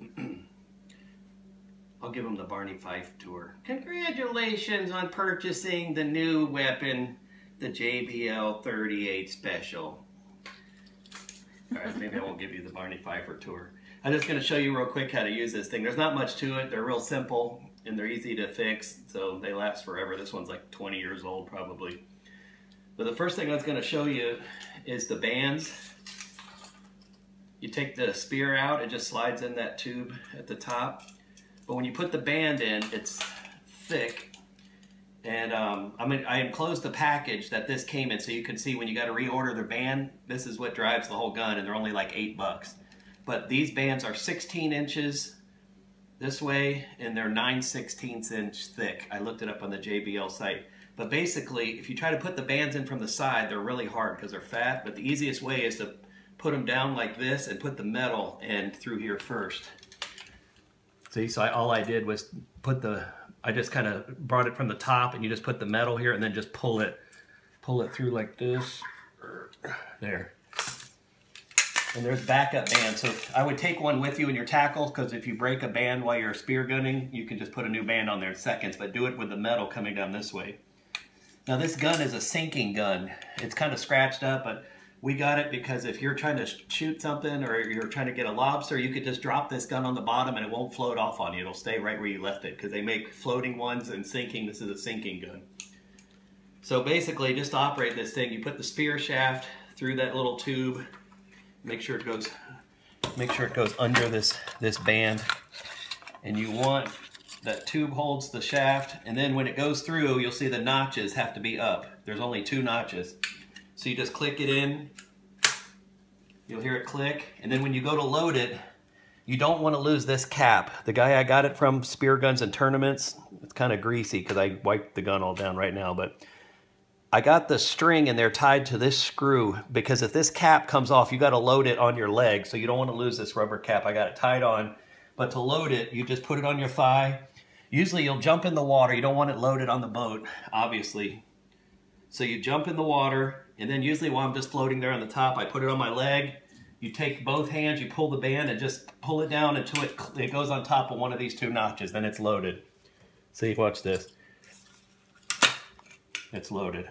I'll give them the Barney Fife tour. Congratulations on purchasing the new weapon, the JBL 38 Special. All right, maybe I won't give you the Barney Fifer tour. I'm just going to show you real quick how to use this thing. There's not much to it. They're real simple and they're easy to fix, so they last forever. This one's like 20 years old probably. But the first thing I was going to show you is the bands. You take the spear out, it just slides in that tube at the top. But when you put the band in, it's thick. And um, I mean, I enclosed the package that this came in so you can see when you got to reorder the band, this is what drives the whole gun and they're only like eight bucks. But these bands are 16 inches this way and they're 9 16 inch thick. I looked it up on the JBL site. But basically, if you try to put the bands in from the side, they're really hard because they're fat. But the easiest way is to put them down like this and put the metal in through here first. See, so I, all I did was put the, I just kind of brought it from the top and you just put the metal here and then just pull it, pull it through like this. There. And there's backup bands. So I would take one with you in your tackle because if you break a band while you're spear gunning, you can just put a new band on there in seconds, but do it with the metal coming down this way. Now this gun is a sinking gun. It's kind of scratched up, but we got it because if you're trying to shoot something or you're trying to get a lobster, you could just drop this gun on the bottom and it won't float off on you. It'll stay right where you left it because they make floating ones and sinking. This is a sinking gun. So basically, just operate this thing, you put the spear shaft through that little tube. Make sure it goes, make sure it goes under this this band, and you want that tube holds the shaft. And then when it goes through, you'll see the notches have to be up. There's only two notches. So you just click it in, you'll hear it click, and then when you go to load it, you don't want to lose this cap. The guy I got it from, Spear Guns and Tournaments, it's kind of greasy because I wiped the gun all down right now, but I got the string in there tied to this screw because if this cap comes off, you got to load it on your leg, so you don't want to lose this rubber cap. I got it tied on, but to load it, you just put it on your thigh. Usually you'll jump in the water. You don't want it loaded on the boat, obviously. So you jump in the water, and then usually while I'm just floating there on the top, I put it on my leg. You take both hands, you pull the band and just pull it down until it, it goes on top of one of these two notches. Then it's loaded. See, watch this. It's loaded.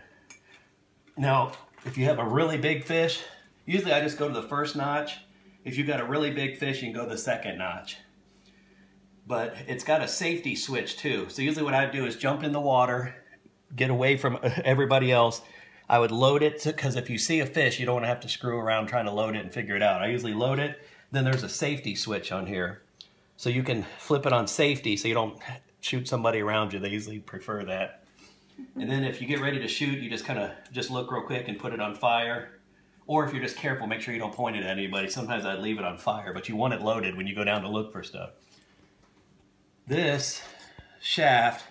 Now, if you have a really big fish, usually I just go to the first notch. If you've got a really big fish, you can go to the second notch. But it's got a safety switch too. So usually what I do is jump in the water, get away from everybody else, I would load it because if you see a fish, you don't want to have to screw around trying to load it and figure it out. I usually load it. Then there's a safety switch on here. So you can flip it on safety so you don't shoot somebody around you. They usually prefer that. And then if you get ready to shoot, you just kind of just look real quick and put it on fire. Or if you're just careful, make sure you don't point it at anybody. Sometimes I leave it on fire, but you want it loaded when you go down to look for stuff. This shaft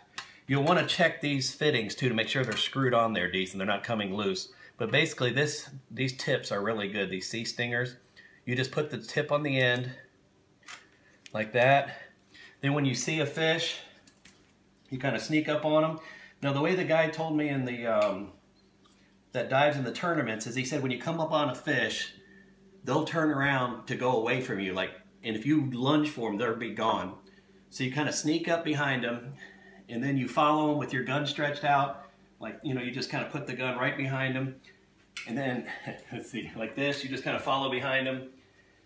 You'll want to check these fittings too to make sure they're screwed on there decent. They're not coming loose. But basically this these tips are really good, these sea stingers. You just put the tip on the end like that. Then when you see a fish, you kind of sneak up on them. Now the way the guy told me in the um, that dives in the tournaments is he said when you come up on a fish, they'll turn around to go away from you. Like, and if you lunge for them, they'll be gone. So you kind of sneak up behind them and then you follow them with your gun stretched out. Like, you know, you just kind of put the gun right behind them. And then, let's see, like this, you just kind of follow behind them.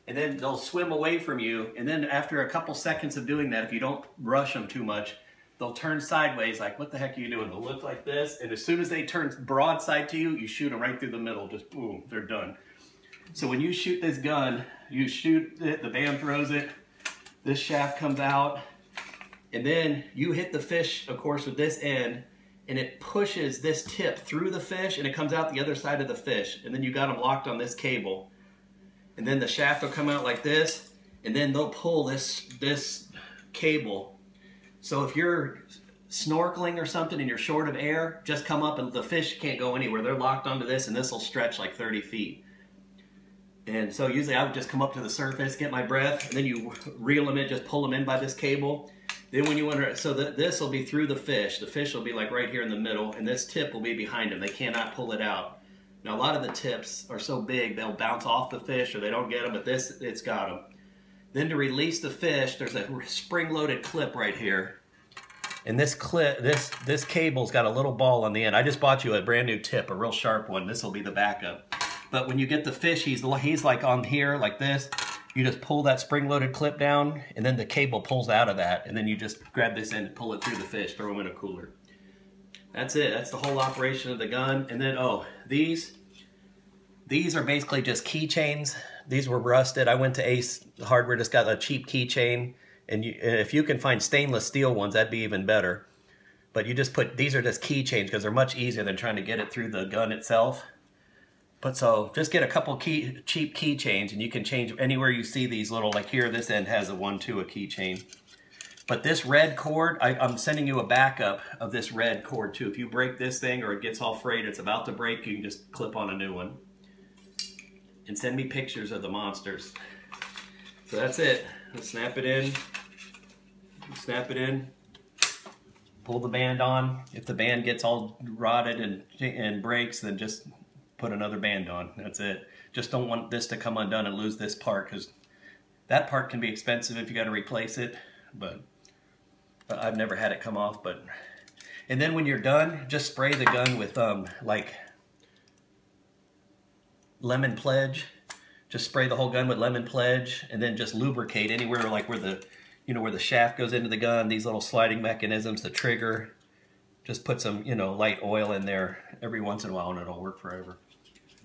And then they'll swim away from you. And then after a couple seconds of doing that, if you don't rush them too much, they'll turn sideways like, what the heck are you doing? They'll look like this. And as soon as they turn broadside to you, you shoot them right through the middle. Just boom, they're done. So when you shoot this gun, you shoot it, the band throws it, this shaft comes out, and then you hit the fish, of course, with this end, and it pushes this tip through the fish, and it comes out the other side of the fish. And then you got them locked on this cable. And then the shaft will come out like this, and then they'll pull this, this cable. So if you're snorkeling or something and you're short of air, just come up and the fish can't go anywhere. They're locked onto this, and this will stretch like 30 feet. And so usually I would just come up to the surface, get my breath, and then you reel them in, just pull them in by this cable, then when you want to, so that this will be through the fish. The fish will be like right here in the middle, and this tip will be behind them. They cannot pull it out. Now a lot of the tips are so big they'll bounce off the fish or they don't get them, but this it's got them. Then to release the fish, there's a spring-loaded clip right here. And this clip, this this cable's got a little ball on the end. I just bought you a brand new tip, a real sharp one. This will be the backup. But when you get the fish, he's he's like on here like this. You just pull that spring-loaded clip down, and then the cable pulls out of that, and then you just grab this end, and pull it through the fish, throw them in a cooler. That's it. That's the whole operation of the gun. And then, oh, these these are basically just keychains. These were rusted. I went to Ace Hardware, just got a cheap keychain. And if you can find stainless steel ones, that'd be even better. But you just put, these are just keychains because they're much easier than trying to get it through the gun itself. But so just get a couple key, cheap keychains and you can change anywhere you see these little, like here, this end has a one, two, a keychain. But this red cord, I, am sending you a backup of this red cord too. If you break this thing or it gets all frayed, it's about to break, you can just clip on a new one and send me pictures of the monsters. So that's it. Let's snap it in. Snap it in. Pull the band on. If the band gets all rotted and, and breaks, then just put another band on. That's it. Just don't want this to come undone and lose this part because that part can be expensive if you got to replace it. But, but I've never had it come off. But and then when you're done, just spray the gun with um like lemon pledge. Just spray the whole gun with lemon pledge and then just lubricate anywhere like where the you know where the shaft goes into the gun, these little sliding mechanisms, the trigger. Just put some, you know, light oil in there every once in a while and it'll work forever.